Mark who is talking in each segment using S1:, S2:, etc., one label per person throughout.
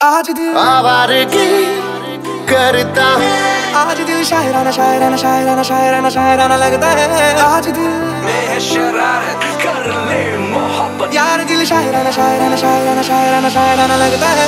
S1: आज दिल
S2: आवारगी करता है।
S1: आज दिल शायराना शायराना शायराना शायराना शायराना लगता है। आज दिल
S3: मैं शरारत कर ले मोहब्बत
S1: यार दिल शायराना शायराना शायराना शायराना शायराना लगता है।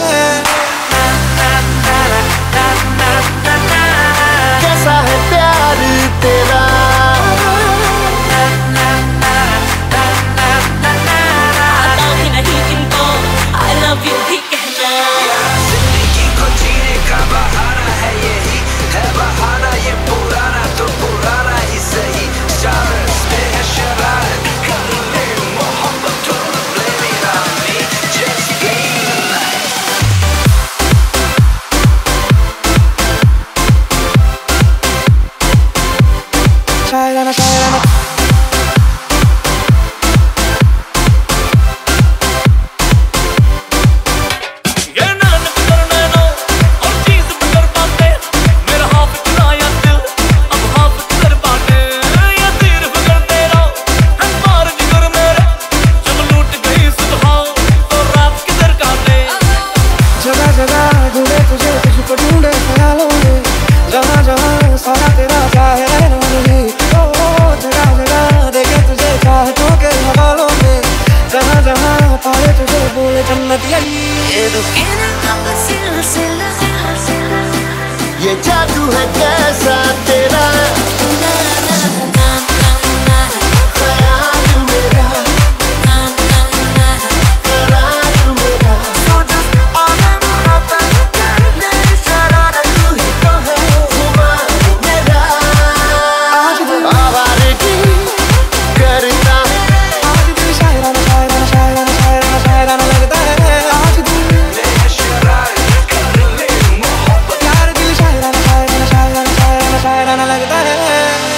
S2: Bye. had yeah.